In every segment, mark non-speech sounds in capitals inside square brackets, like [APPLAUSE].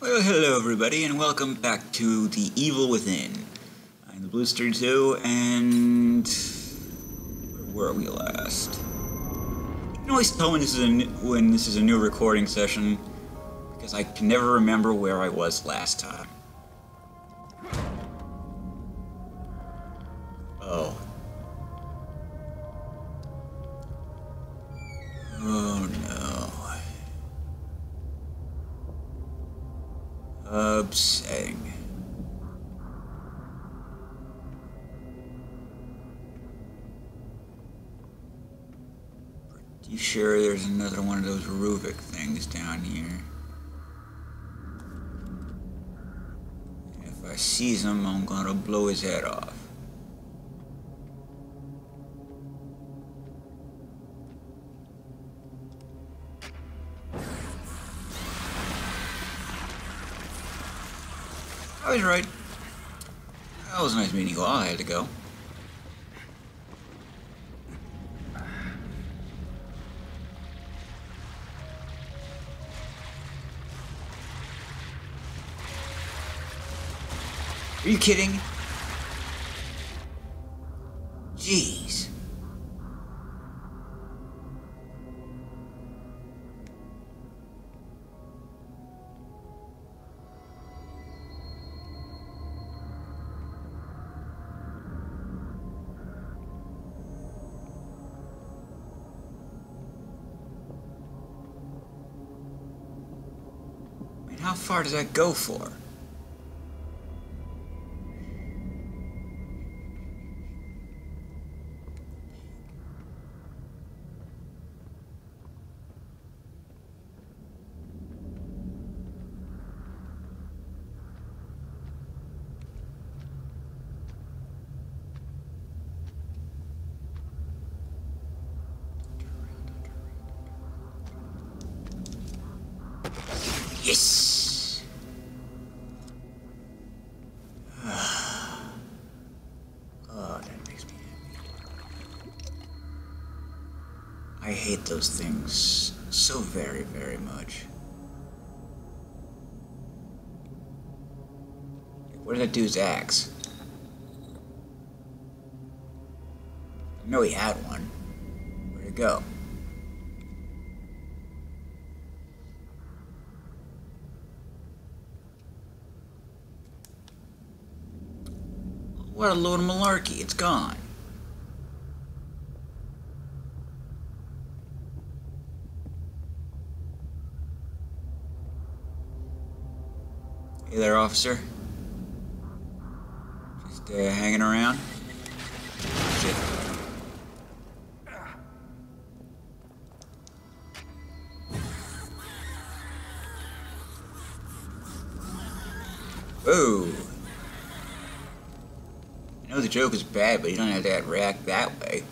Well, hello everybody, and welcome back to The Evil Within. I'm the Blues32, and... Where were we last? You can always tell when this is a new, when this is a new recording session, because I can never remember where I was last time. That was nice meeting you all. I had to go. Are you kidding? Jeez. I far does that go for? Yes! Those things so very, very much. What did that dude's axe? I know he had one. Where'd it go? What a load of malarkey. It's gone. Hey there, officer. Just uh, hanging around? Shit. Whoa. I know the joke is bad, but you don't have to react that way.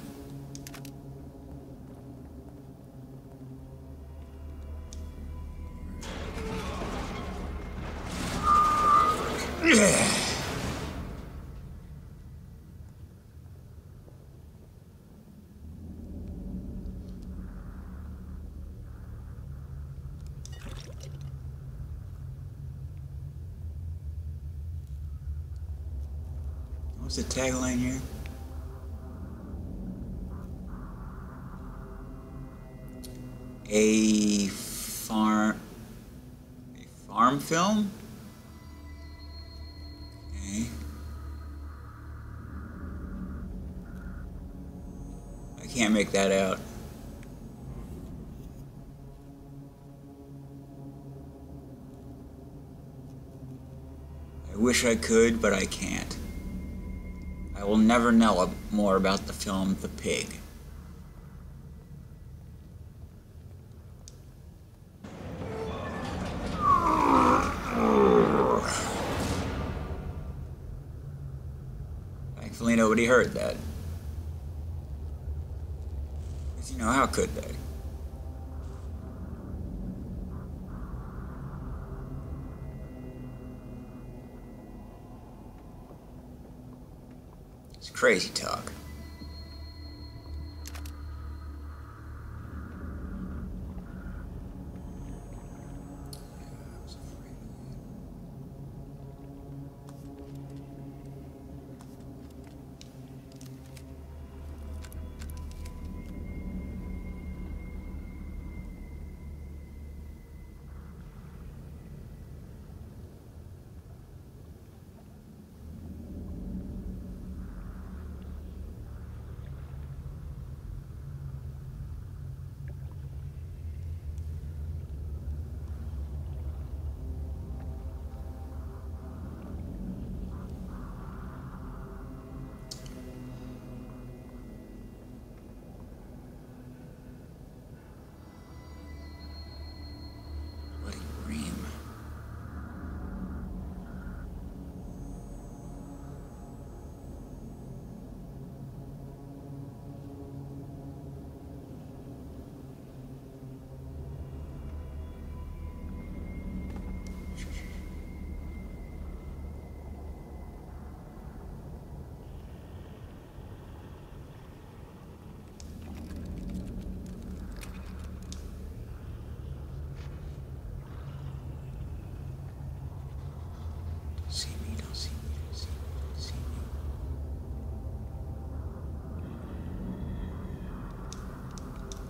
Tagline here? A farm a farm film? Okay. I can't make that out. I wish I could, but I can't. Will never know more about the film The Pig. Thankfully, nobody heard that. Because, you know, how could they? It's crazy talk.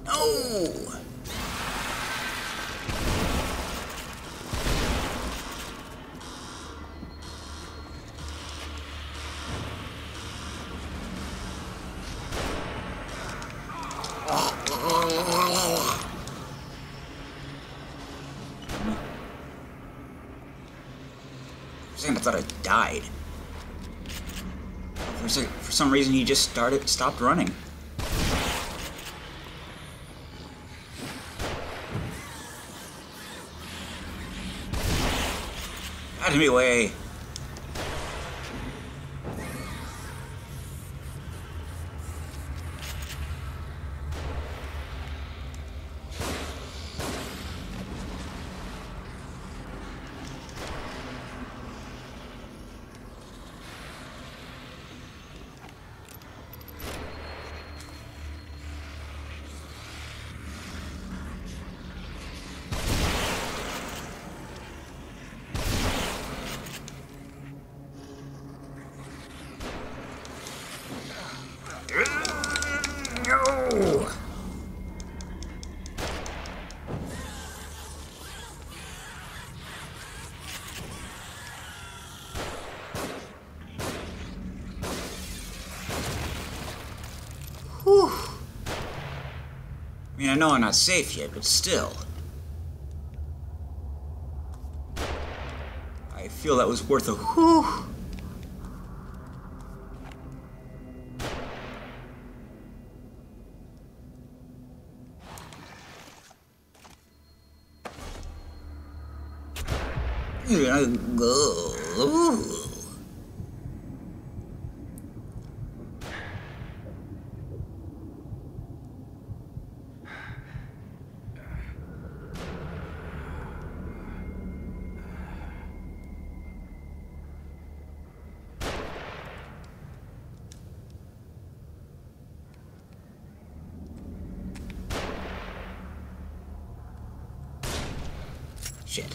No! I thought I died. For some reason, he just started, stopped running. Out mean, I know I'm not safe yet, but still. I feel that was worth a whew. Shit.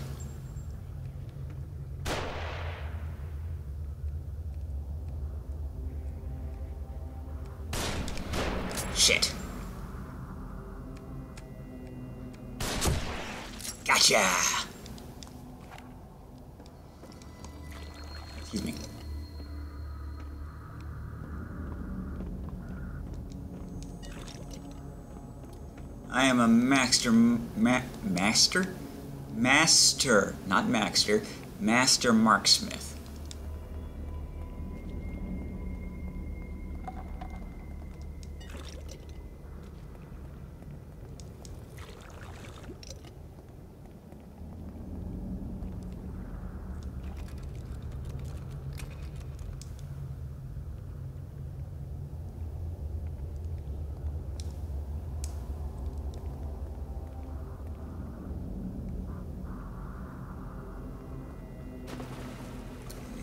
Shit. Gotcha! Excuse me. I am a master, ma master? Master, not Maxter, Master Marksmith.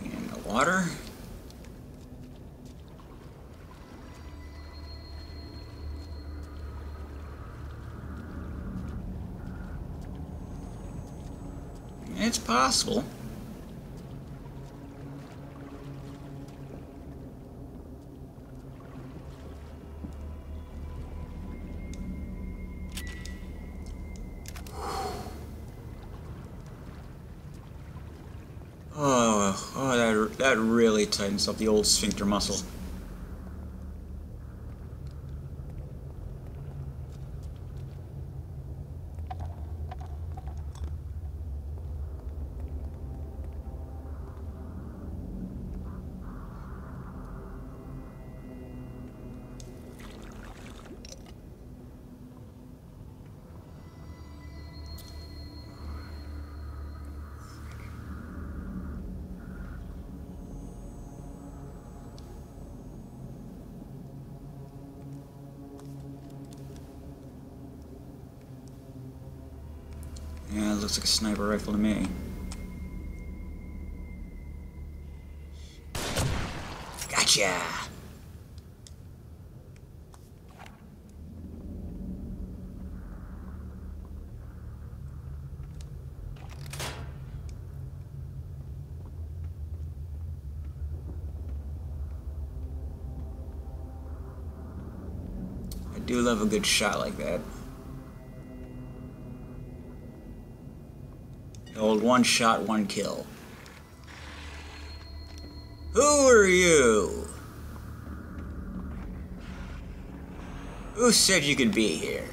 And the water. It's possible. Tightens the old sphincter muscle. Yeah, looks like a sniper rifle to me. Gotcha! I do love a good shot like that. One shot, one kill. Who are you? Who said you could be here?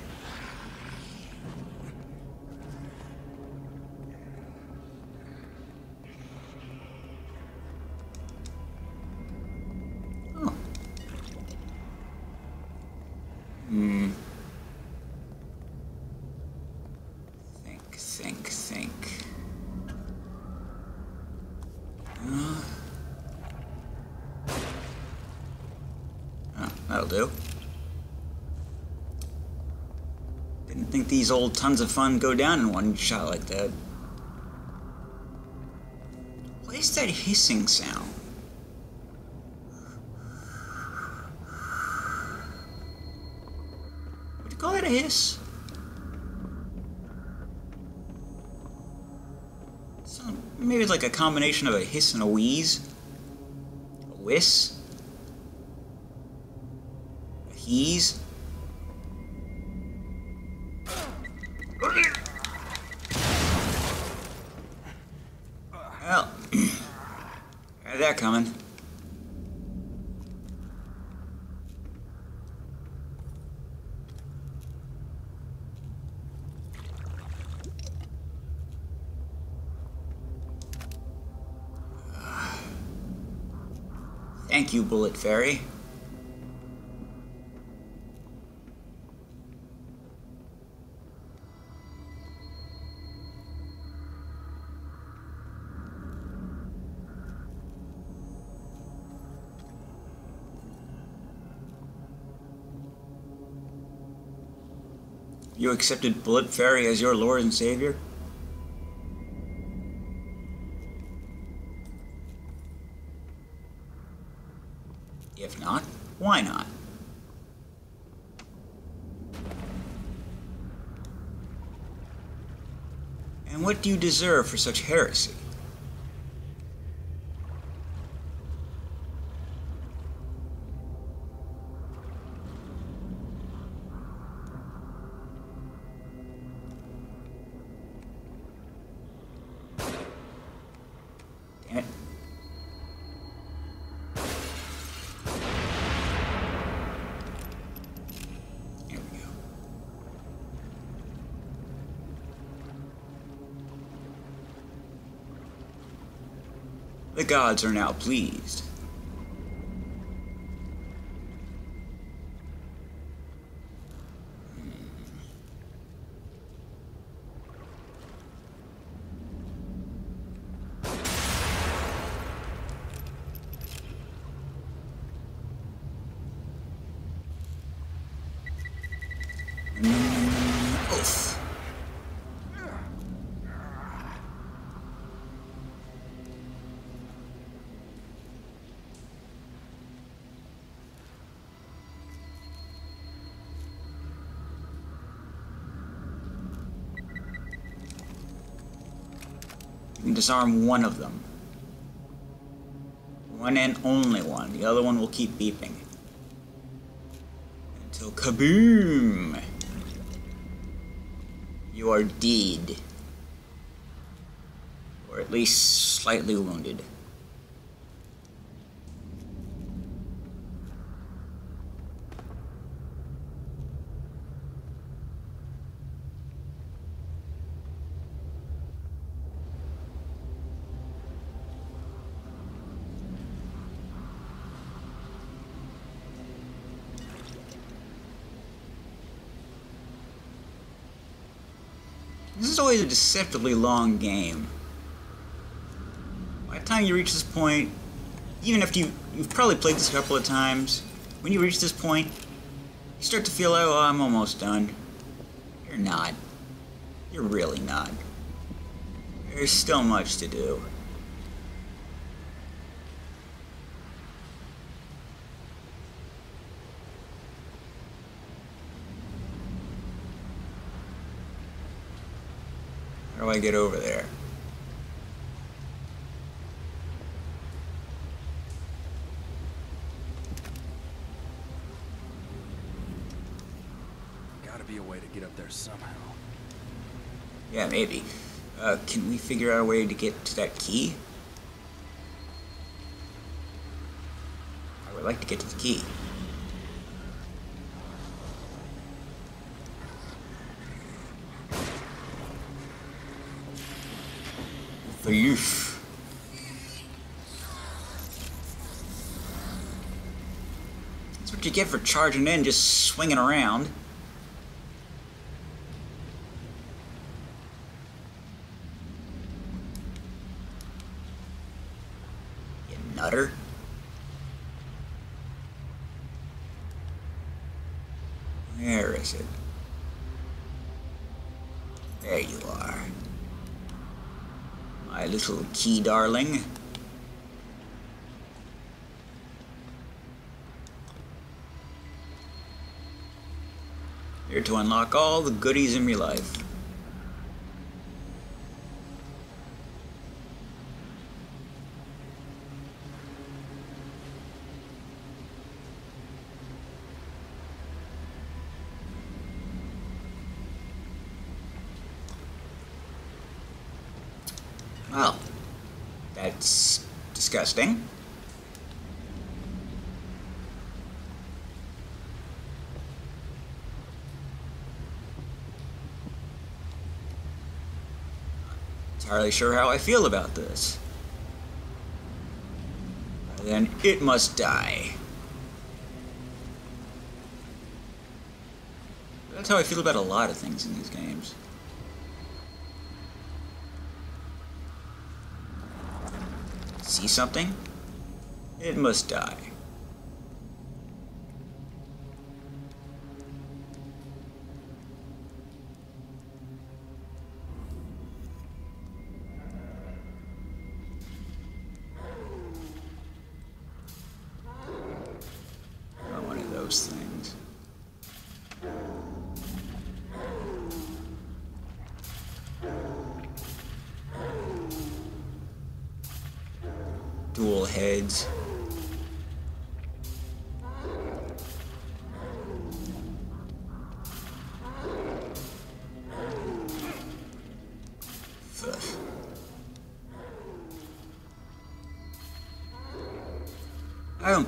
That'll do. Didn't think these old tons of fun go down in one shot like that. What is that hissing sound? Would you call that a hiss? Maybe like a combination of a hiss and a wheeze? A whiss? Heeze? Well, [CLEARS THROAT] had that coming. Thank you, Bullet Fairy. You accepted Bullet Fairy as your Lord and Savior? If not, why not? And what do you deserve for such heresy? The gods are now pleased. Can disarm one of them. One and only one. The other one will keep beeping. Until kaboom! You are dead. Or at least slightly wounded. This is always a deceptively long game. By the time you reach this point, even if you, you've probably played this a couple of times, when you reach this point, you start to feel like, oh, I'm almost done. You're not. You're really not. There's still much to do. I get over there? Gotta be a way to get up there somehow. Yeah, maybe. Uh, can we figure out a way to get to that key? I would like to get to the key. That's what you get for charging in, just swinging around. You nutter. Where is it? There you are. My little key darling. Here to unlock all the goodies in your life. Well, that's disgusting. Entirely sure how I feel about this. Then it must die. That's how I feel about a lot of things in these games. See something? It must die.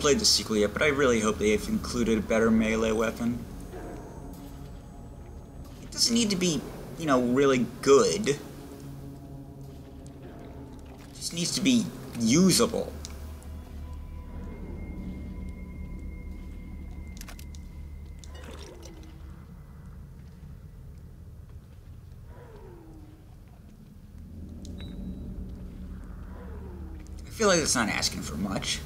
Played the sequel yet, but I really hope they've included a better melee weapon. It doesn't need to be, you know, really good. It just needs to be usable. I feel like it's not asking for much.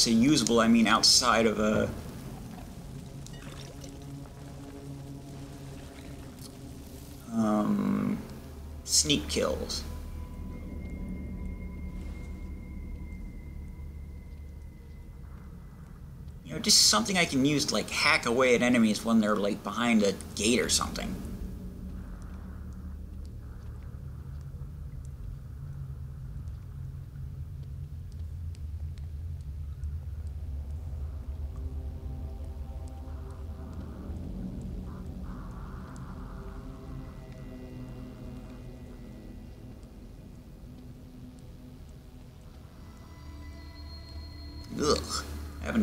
Say usable, I mean outside of a um, sneak kills. You know, just something I can use to like hack away at enemies when they're like behind a gate or something.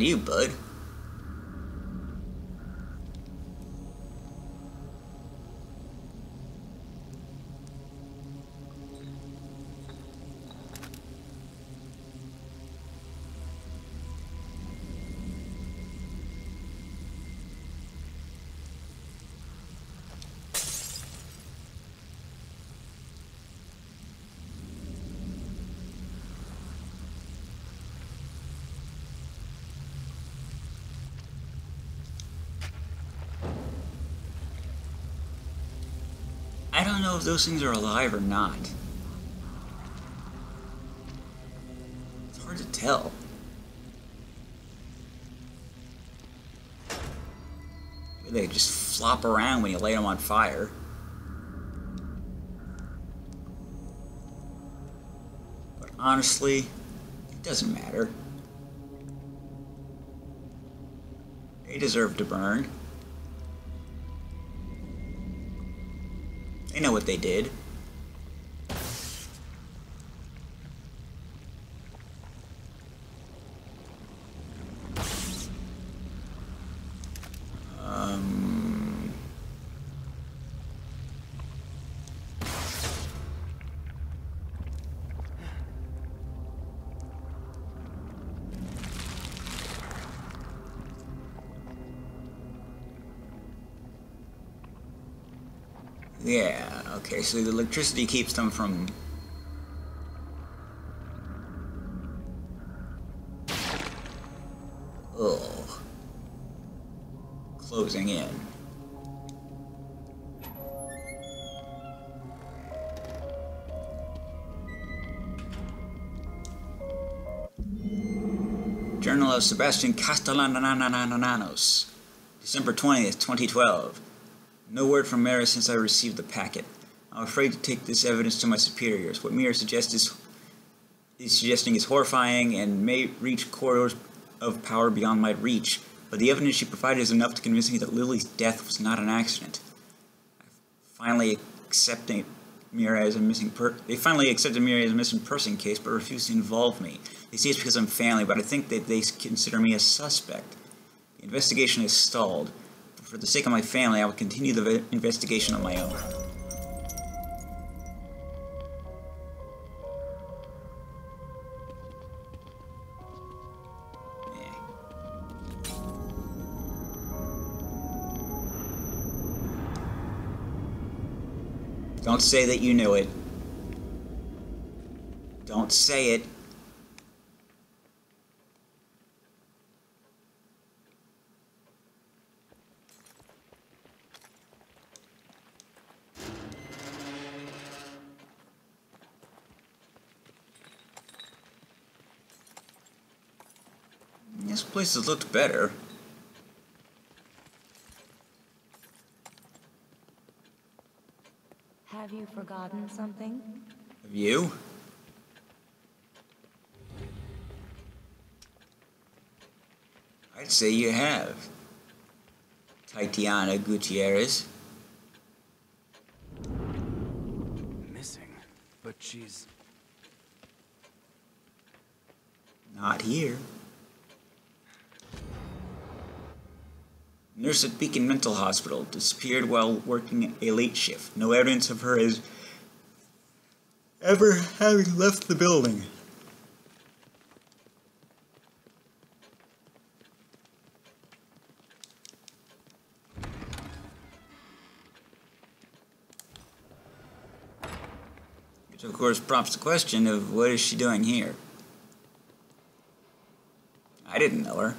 You, bud? I don't know if those things are alive or not. It's hard to tell. They just flop around when you light them on fire. But honestly, it doesn't matter. They deserve to burn. They know what they did. Um, Yeah, okay, so the electricity keeps them from... Ugh. Closing in. Journal of Sebastian Castellanos, December 20th, 2012. No word from Myra since I received the packet. I'm afraid to take this evidence to my superiors. What Myra suggests is, is suggesting is horrifying and may reach corridors of power beyond my reach, but the evidence she provided is enough to convince me that Lily's death was not an accident. Finally accepting Myra as a missing per they finally accepted Myra as a missing person case but refused to involve me. They say it's because I'm family, but I think that they consider me a suspect. The investigation is stalled. For the sake of my family, I will continue the investigation on my own. Don't say that you knew it. Don't say it. This place has looked better. Have you forgotten something? Have you? I'd say you have. Tatiana Gutierrez. Missing. But she's. Not here. Nurse at Beacon Mental Hospital disappeared while working a late shift. No evidence of her as ever having left the building. Which of course prompts the question of what is she doing here? I didn't know her.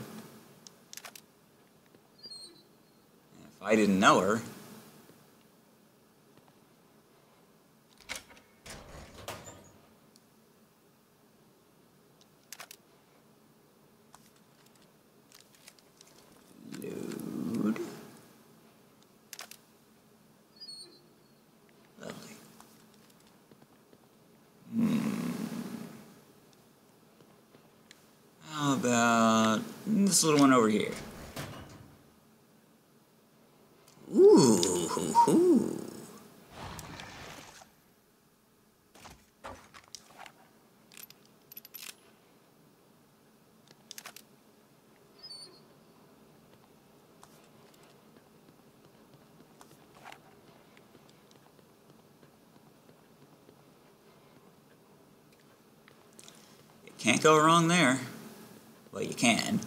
If I didn't know her, load. Lovely. How about this little one over here? Ooh, hoo, hoo. Can't go wrong there. Well, you can,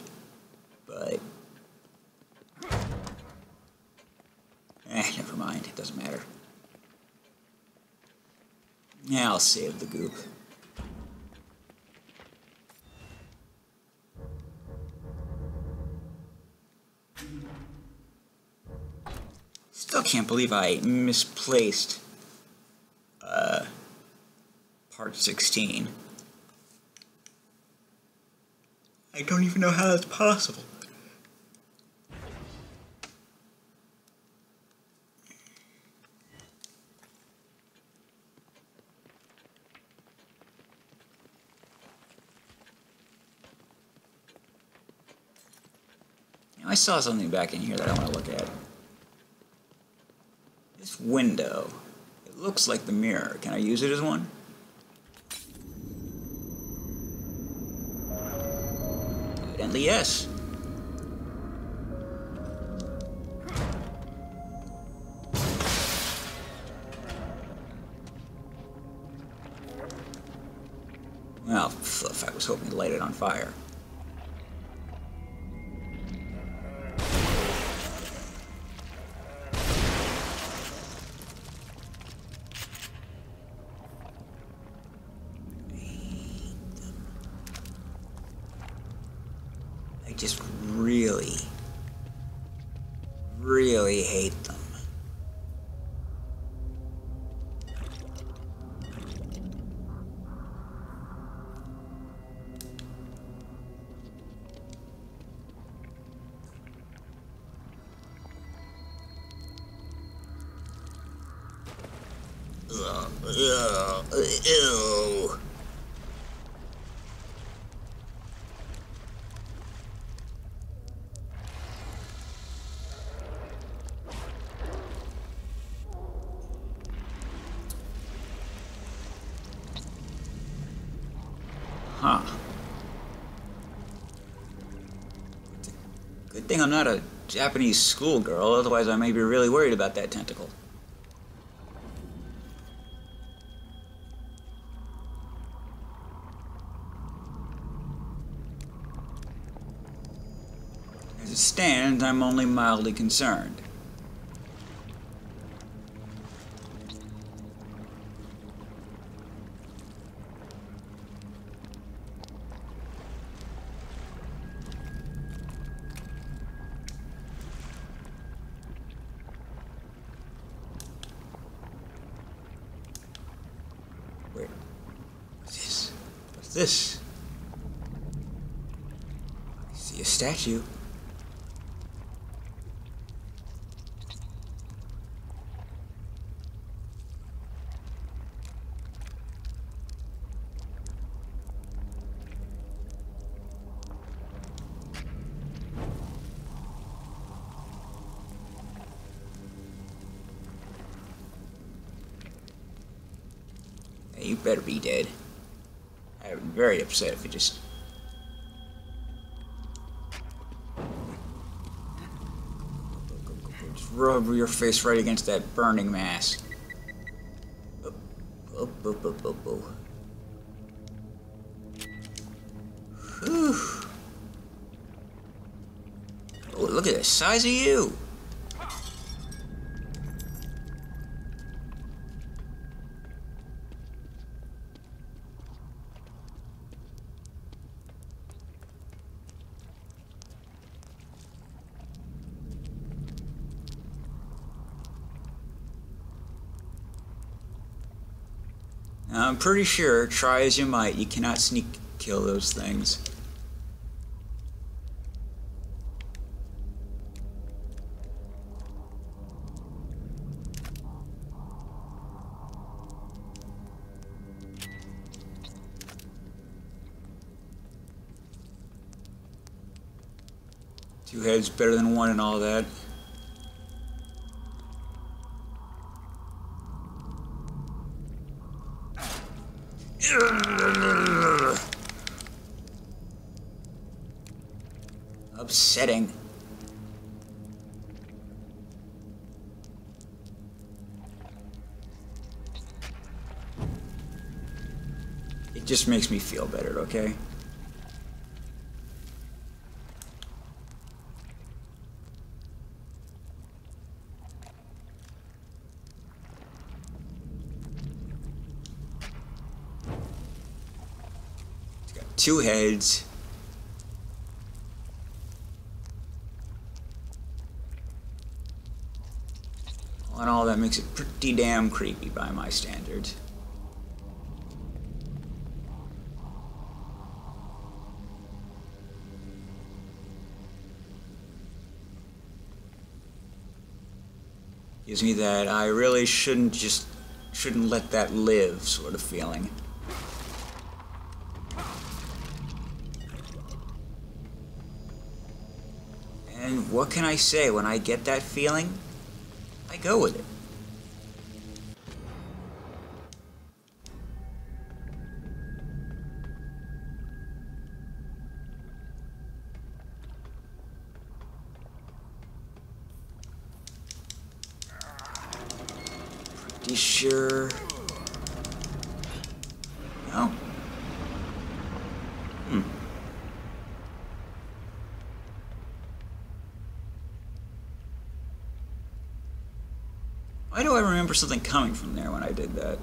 but eh, never mind. It doesn't matter. I'll save the goop. Still can't believe I misplaced uh, part 16. I don't even know how that's possible. I saw something back in here that I want to look at. This window. It looks like the mirror. Can I use it as one? Evidently, yes. Well, fluff, I was hoping to light it on fire. Ew. Huh. Good thing I'm not a Japanese schoolgirl, otherwise I may be really worried about that tentacle. As it stands, I'm only mildly concerned. Wait. What's this? What's this? See a statue. Hey, you better be dead. I'd if you just. Rub your face right against that burning up. Whew. Oh, look at the size of you. I'm pretty sure, try as you might, you cannot sneak kill those things. Two heads better than one and all that. Upsetting. It just makes me feel better, okay? Two heads. All in all, that makes it pretty damn creepy by my standards. Gives me that I really shouldn't just shouldn't let that live sort of feeling. And what can I say? When I get that feeling, I go with it. Sure. No. Hmm. Why do I remember something coming from there when I did that?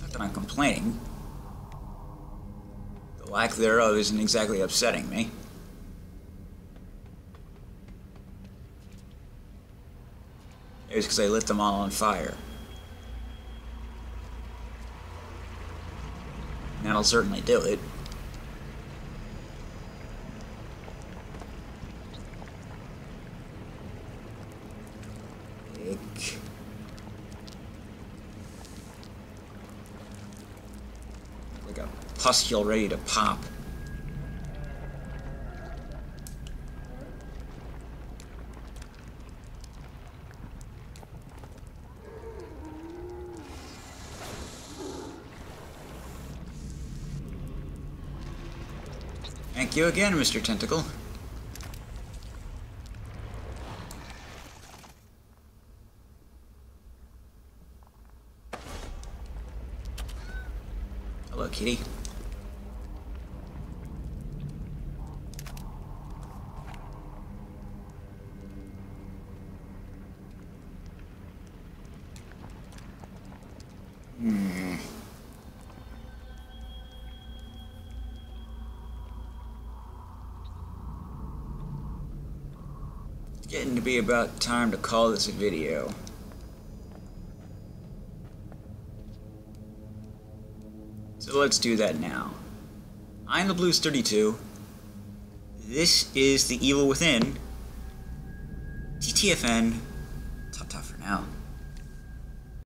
Not that I'm complaining. The lack thereof isn't exactly upsetting me. Was because I lit them all on fire. That'll certainly do it. Like a pustule ready to pop. Thank you again, Mr. Tentacle. Hello, kitty. Hmm. Getting to be about time to call this a video. So let's do that now. I'm the Blues32. This is The Evil Within. TTFN.